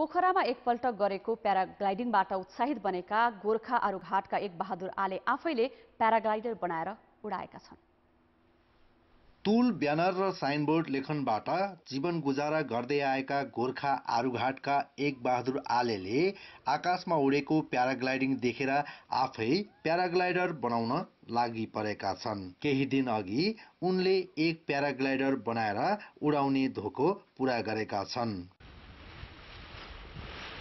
पोखरामा एकपल्ट गरेको प्याराग्लाइडिङबाट उत्साहित बनेका गोर्खा आरुघाटका एक बहादुर आले आफैले प्याराग्लाइडर बनाएर उडाएका छन्। तुल ब्यानर र साइनबोर्ड लेखनबाट जीवन गुजारा गर्दै आएका गोर्खा आरुघाटका एक बहादुर आलेले आकाशमा उडेको प्याराग्लाइडिङ देखेर आफै प्याराग्लाइडर बनाउन लागि परेका छन्। केही दिन अघि उनले एक प्याराग्लाइडर बनाएर उडाउने धोको पूरा गरेका छन्।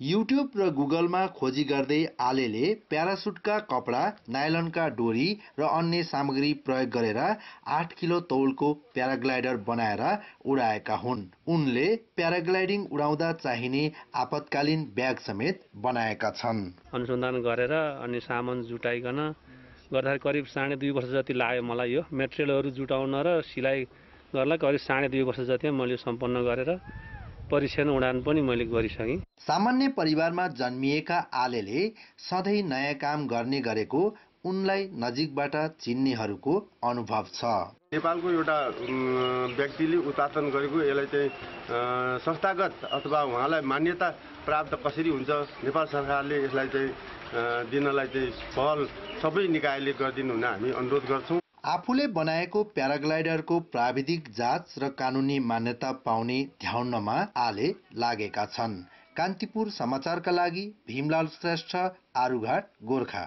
युट्युब र गुगलमा खोजी गर्दै आलेले प्यारासुटका कपडा नाइलनका डोरी र अन्य सामग्री प्रयोग गरेर आठ किलो तौलको प्याराग्लाइडर बनाएर उडाएका हुन्। उनले प्याराग्लाइडिङ उडाउँदा चाहिने आपतकालीन ब्याग समेत बनाएका छन्। अनुसन्धान गरेर अनि सामान जुटाइकन गर्दाखेरि करिब साढे दुई वर्ष जति लाग्यो मलाई यो मेटेरियलहरू जुटाउन र सिलाइ गर्नलाई करिब साढे दुई वर्ष जति मैले सम्पन्न गरेर परीक्षण उडान पनि मैले गरिसकेँ। सामान्य परिवारमा जन्मिएका आलेले सधैँ नयाँ काम गर्ने गरेको उनलाई नजिकबाट चिन्नेहरूको अनुभव छ। नेपालको एउटा व्यक्तिले उत्पादन गरेको यसलाई चाहिँ संस्थागत अथवा उहाँलाई मान्यता प्राप्त कसरी हुन्छ नेपाल सरकारले यसलाई चाहिँ दिनलाई चाहिँ पहल सबै निकायले गरिदिनु हुन हामी अनुरोध गर्छौँ। आफूले बनाएको प्याराग्लाइडरको प्राविधिक जाँच र कानुनी मान्यता पाउने ध्याउनमा आले लागेका छन्। कान्तिपुर समाचारका लागि भीमलाल श्रेष्ठ आरुघाट गोर्खा।